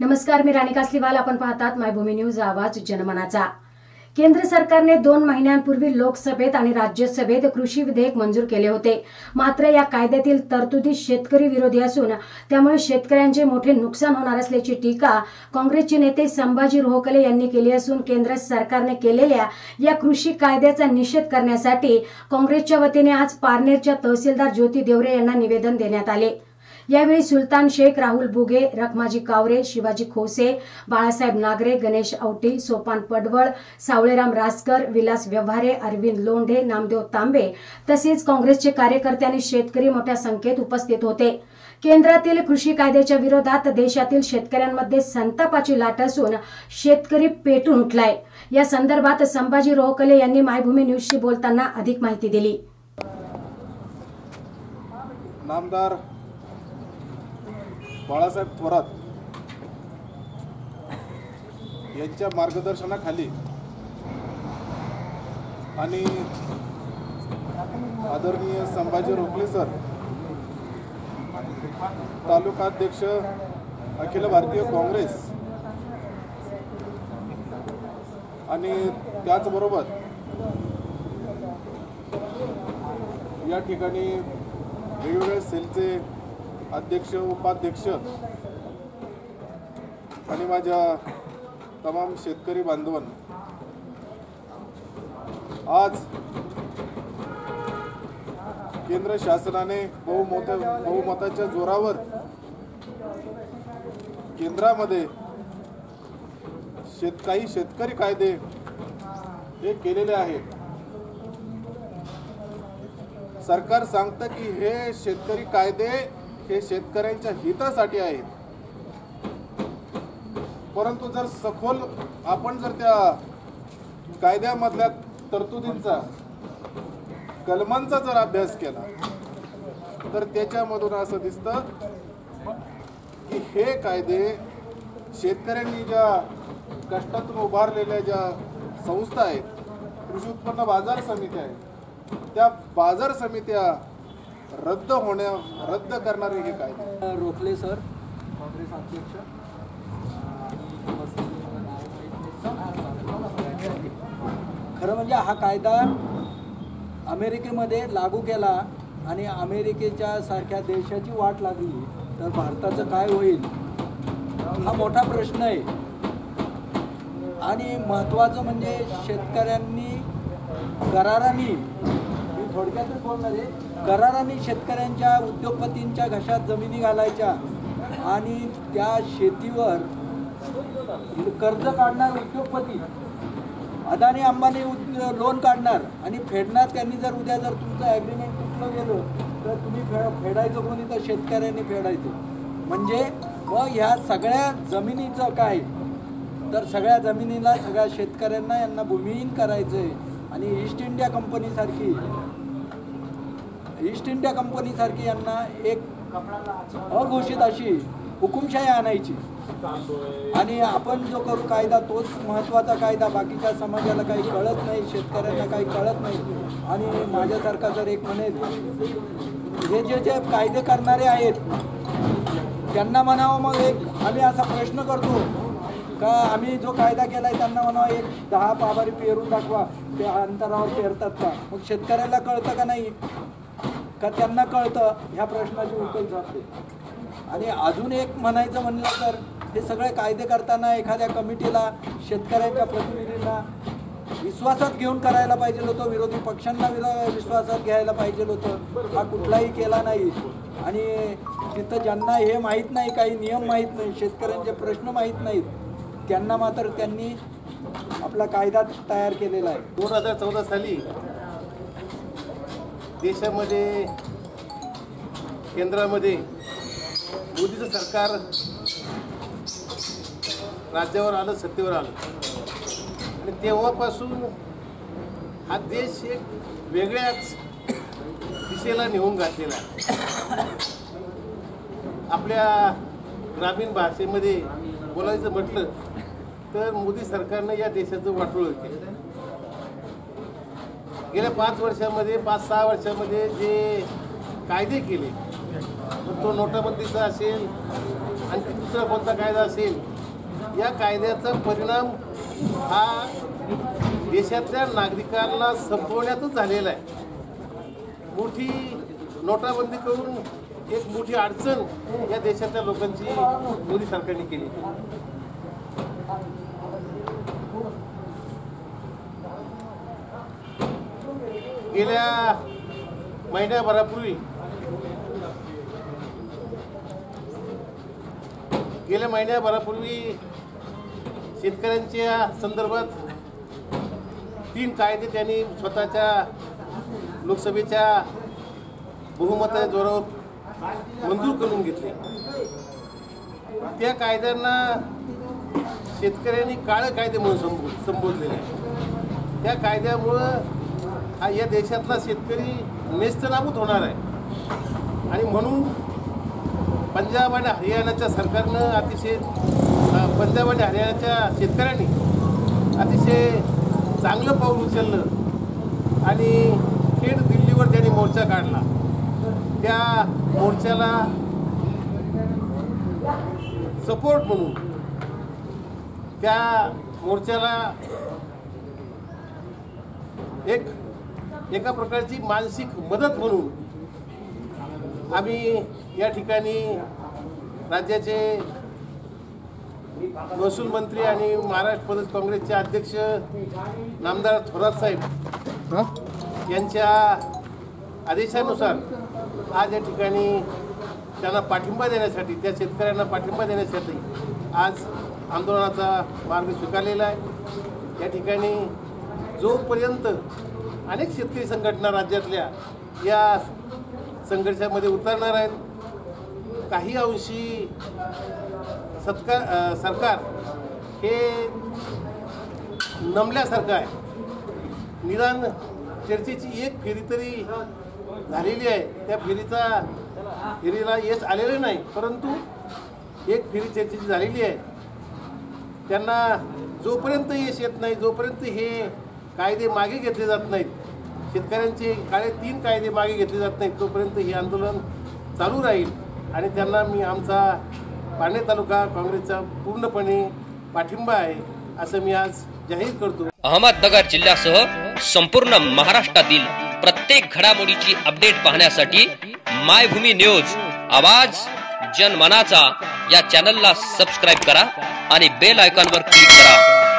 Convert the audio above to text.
नमस्कार मी राणी कासलीवाल आपण पाहतात मायभूमी न्यूज आवाज जनमनाचा. केंद्र सरकारने दोन महिन्यांपूर्वी लोकसभेत आणि राज्यसभेत कृषी विधेयक मंजूर केले होते. मात्र या कायद्यातील तरतुदी शेतकरी विरोधी असून त्यामुळे शेतकऱ्यांचे मोठे नुकसान होणार असल्याची टीका काँग्रेसचे नेते संभाजी रोहकले यांनी केली असून केंद्र सरकारने केलेल्या या कृषी कायद्याचा निषेध करण्यासाठी काँग्रेसच्या वतीने आज पारनेरच्या तहसीलदार ज्योती देवरे यांना निवेदन देण्यात आले. यावेळी सुलतान शेख राहुल भुगे रखमाजी कावरे शिवाजी खोसे बाळासाहेब नागरे गणेश औटी सोपान पडवळ सावळेराम रासकर विलास व्यवहारे अरविंद लोंढे नामदेव तांबे तसेच काँग्रेसचे कार्यकर्ते आणि शेतकरी मोठ्या संख्येत उपस्थित होते. केंद्रातील कृषी कायद्याच्या विरोधात देशातील शेतकऱ्यांमध्ये संतापाची लाट असून शेतकरी पेटून उठलाय. या संदर्भात संभाजी रोहकले यांनी मायभूमी न्यूजशी बोलताना अधिक माहिती दिली. नामदार बाळासाहेब थोरात यांच्या मार्गदर्शनाखाली आणि आदरणीय संभाजी रोखले सर तालुकाध्यक्ष अखिल भारतीय काँग्रेस आणि त्याचबरोबर या ठिकाणी वेगवेगळे सेलचे अध्यक्ष उपाध्यक्ष आणि माझ्या तमाम शेतकरी बांधवांना आज केंद्र शासनाने बहुमत बहुमताच्या जोरावर केंद्रामध्ये शेत काही शेतकरी कायदे हे केलेले आहेत. सरकार सांगतं की हे शेतकरी कायदे हे शेतकऱ्यांच्या हितासाठी आहेत. परंतु जर सखोल आपण जर त्या कायद्यामधल्या तरतुदींचा कलमांचा जर अभ्यास केला तर त्याच्यामधून असं दिसतं की हे कायदे शेतकऱ्यांनी ज्या कष्टातून उभारलेल्या ज्या संस्था आहेत कृषी उत्पन्न बाजार समित्या आहेत त्या बाजार समित्या रद्द होण्या रद्द करणारे हे कायदे रोखले सर. काँग्रेस अध्यक्ष. खरं म्हणजे हा कायदा अमेरिकेमध्ये लागू केला आणि अमेरिकेच्या सारख्या देशाची वाट लागली तर भारताचं काय होईल? हा मोठा प्रश्न आहे. आणि महत्त्वाचं म्हणजे शेतकऱ्यांनी कराराने मी थोडक्यातच बोलणार आहे कराराने शेतकऱ्यांच्या उद्योगपतींच्या घशात जमिनी घालायच्या आणि त्या शेतीवर कर्ज काढणार उद्योगपती. अदानी अंबानी उद लोन काढणार आणि फेडणार त्यांनी जर उद्या जर तुमचं ॲग्रीमेंट तुटलं गेलं तर तुम्ही फे फेडायचं कोणी तर शेतकऱ्यांनी फेडायचं. म्हणजे व ह्या सगळ्या जमिनीचं काय? तर सगळ्या जमिनीला सगळ्या शेतकऱ्यांना यांना भूमिहीन करायचं आहे आणि ईस्ट इंडिया कंपनीसारखी ईस्ट इंडिया कंपनीसारखी यांना एक अघोषित अशी हुकुमशाही आणायची. आणि आपण जो करू कायदा तोच महत्त्वाचा कायदा. बाकीच्या समाजाला काही कळत नाही शेतकऱ्यांना काही कळत नाही. आणि माझ्यासारखा जर एक म्हणेल हे जे जे कायदे करणारे आहेत त्यांना म्हणावं मग एक आम्ही असा प्रश्न करतो का आम्ही जो कायदा केला आहे त्यांना म्हणावा एक दहा पाभारी पेरून दाखवा. ते अंतरावर पेरतात का? मग शेतकऱ्याला कळतं का नाही? का त्यांना कळतं? ह्या प्रश्नाची उकल जाते. आणि अजून एक म्हणायचं म्हणलं तर हे सगळे कायदे करताना एखाद्या कमिटीला शेतकऱ्यांच्या प्रतिनिधींना विश्वासात घेऊन करायला पाहिजे होतं. विरोधी पक्षांना विरो विश्वासात घ्यायला पाहिजे होतं. हा कुठलाही केला नाही. आणि तिथं ज्यांना हे माहीत नाही काही नियम माहीत नाही शेतकऱ्यांचे प्रश्न माहीत नाहीत त्यांना मात्र त्यांनी आपला कायदा तयार केलेला आहे. दोन हजार चौदा साली देशामध्ये केंद्रामध्ये मोदीचं सरकार राज्यावर आलं सत्तेवर आलं. आणि तेव्हापासून हा देश एक वेगळ्याच दिशेला नेऊन घातलेला आपल्या ग्रामीण भाषेमध्ये बोलायचं म्हटलं तर मोदी सरकारनं या देशाचं वाटोळ केलं. गेल्या पाच वर्षामध्ये पाच सहा वर्षामध्ये जे कायदे केले मग तो नोटाबंदीचा असेल आणखी दुसरा कोणता कायदा असेल या कायद्याचा परिणाम हा देशातल्या नागरिकांना संपवण्यातच झालेला आहे. मोठी नोटाबंदी करून एक मोठी अडचण या देशातल्या लोकांची मोदी सरकारने केली. गेल्या महिन्याभरापूर्वी गेल्या महिन्याभरापूर्वी शेतकऱ्यांच्या संदर्भात तीन कायदे त्यांनी स्वतःच्या लोकसभेच्या बहुमताच्या जोरावर मंजूर करून घेतले. त्या कायद्यांना शेतकऱ्यांनी काळे कायदे म्हणून संबो संबोधलेले आहे त्या कायद्यामुळं हा या देशातला शेतकरी नेस्तनाबूत होणार आहे. आणि म्हणून पंजाब आणि हरियाणाच्या सरकारनं अतिशय पंजाब आणि हरियाणाच्या शेतकऱ्यांनी अतिशय चांगलं पाऊल उचललं आणि थेट दिल्लीवर त्यांनी मोर्चा काढला. त्या मोर्चाला सपोर्ट म्हणून त्या मोर्चाला एक एका प्रकारची मानसिक मदत म्हणून आम्ही या ठिकाणी राज्याचे महसूल मंत्री आणि महाराष्ट्र प्रदेश काँग्रेसचे अध्यक्ष नामदार थोरात साहेब यांच्या आदेशानुसार आज या ठिकाणी त्यांना पाठिंबा देण्यासाठी त्या शेतकऱ्यांना पाठिंबा देण्यासाठी आज आंदोलनाचा मार्ग स्वीकारलेला आहे. या ठिकाणी जोपर्यंत अनेक शेतकरी संघटना राज्यातल्या या संघर्षामध्ये उतरणार आहेत काही अंशी सत्कार सरकार हे नमल्यासारखं आहे. निदान चर्चेची एक फेरी तरी झालेली आहे. त्या फेरीचा फेरीला यश आलेलं नाही परंतु एक फेरी चर्चेची झालेली आहे. त्यांना जोपर्यंत यश येत नाही जोपर्यंत हे कायदे मागे घेतले जात नाहीत शेतकऱ्यांचे काळे तीन कायदे मागे घेतले जात नाहीत तोपर्यंत हे आंदोलन चालू राहील. आणि त्यांना मी आमचा पाणे तालुका काँग्रेसचा पूर्णपणे पाठिंबा आहे असं मी आज जाहीर करतो. अहमदनगर जिल्ह्यासह संपूर्ण महाराष्ट्रातील प्रत्येक घडामोडीची अपडेट पाहण्यासाठी मायभूमी न्यूज आवाज जनमनाचा या चॅनलला सबस्क्राईब करा आणि बेल आयकॉनवर क्लिक करा.